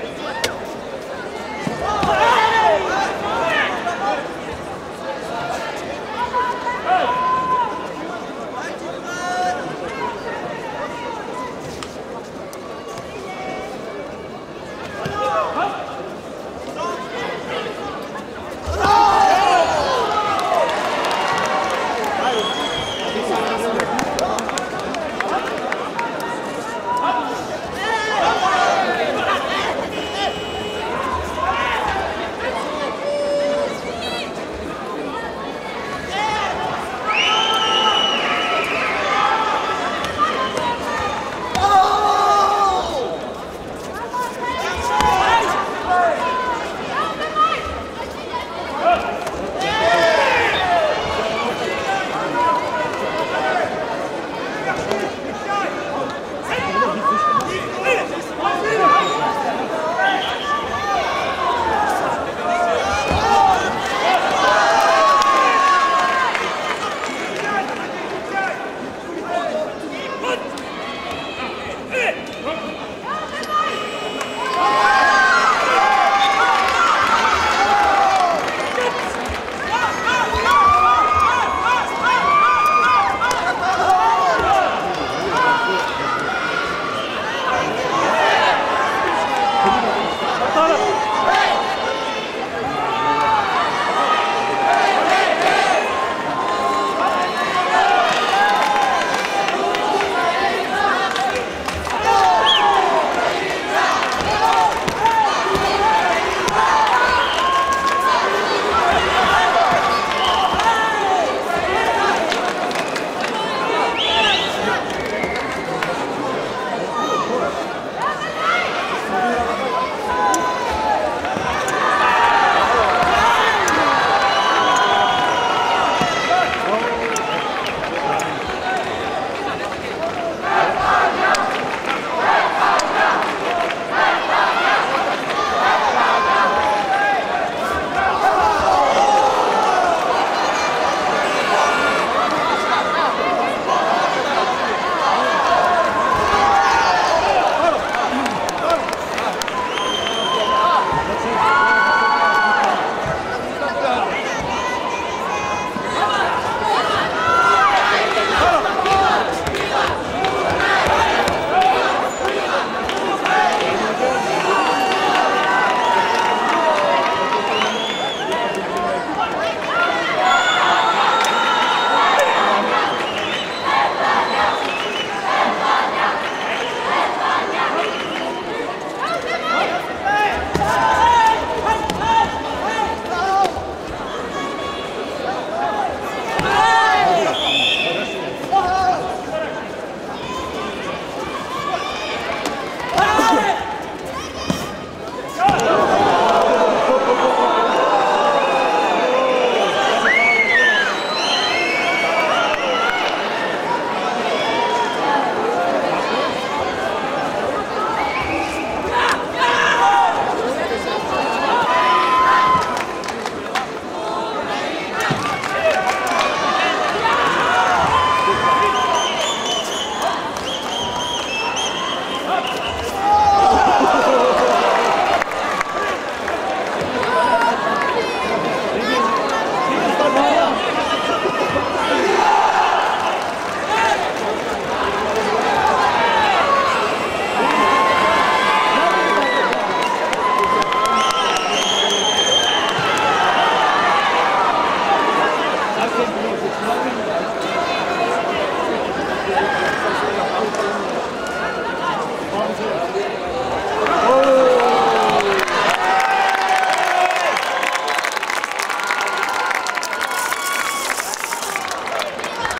Yeah.